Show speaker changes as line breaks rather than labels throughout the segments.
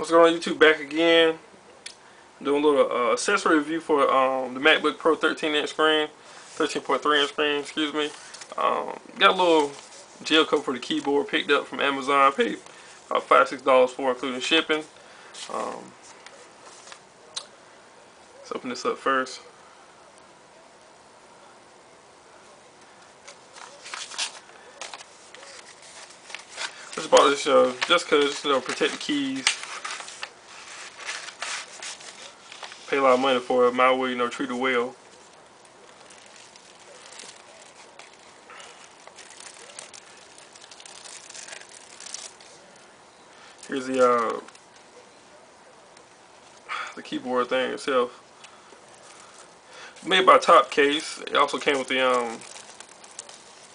what's going on YouTube? Back again. Doing a little uh, accessory review for um, the MacBook Pro 13 inch screen. 13.3 inch screen excuse me. Um, got a little gel coat for the keyboard picked up from Amazon. Paid about five six dollars for including shipping. Um, let's open this up first. Just bought this uh, just cause you know protect the keys pay a lot of money for it. My way, you know, treat it well. Here's the uh, the keyboard thing itself. Made by Top Case. It also came with the um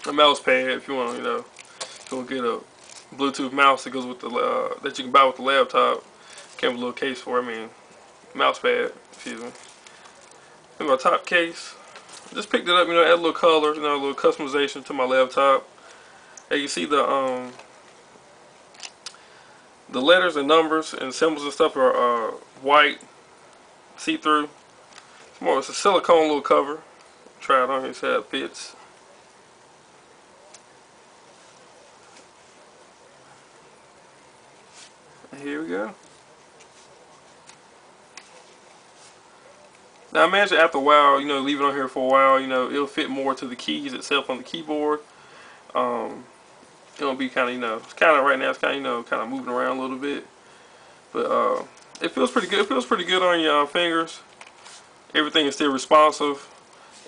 a mouse pad if you want, you know, to get a Bluetooth mouse that goes with the uh, that you can buy with the laptop. Came with a little case for. It. I mean, mouse pad, excuse me. In my top case, just picked it up, you know, add a little color, you know, a little customization to my laptop. And you see the um the letters and numbers and symbols and stuff are uh, white, see-through. It's more, it's a silicone little cover. Try it on here, see how it fits. Here we go. Now imagine after a while, you know, leave it on here for a while, you know, it'll fit more to the keys itself on the keyboard. Um, it'll be kind of, you know, it's kind of right now, it's kind of, you know, kind of moving around a little bit. But uh, it feels pretty good. It feels pretty good on your uh, fingers. Everything is still responsive.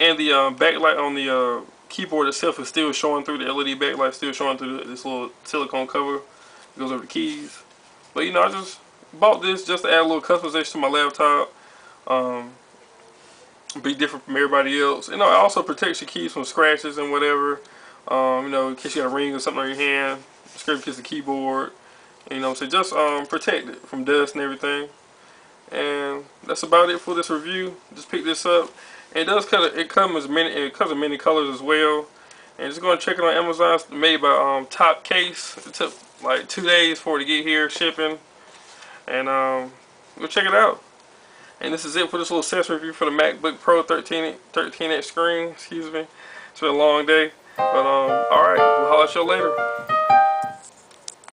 And the uh, backlight on the uh, keyboard itself is still showing through. The LED backlight still showing through this little silicone cover. It goes over the keys. But, you know, I just bought this just to add a little customization to my laptop. Um, be different from everybody else. You know, it also protects your keys from scratches and whatever. Um, you know, in case you got a ring or something on your hand, scrape against the keyboard. You know, so just um, protect it from dust and everything. And that's about it for this review. Just pick this up. It does cut. It comes many. It comes in many colors as well. And just go and check it on Amazon. It's made by um, Top Case. It took like two days for it to get here, shipping. And um, go check it out. And this is it for this little accessory review for the MacBook Pro 13 13 inch screen. Excuse me. It's been a long day. But um, alright, we'll holler at you later.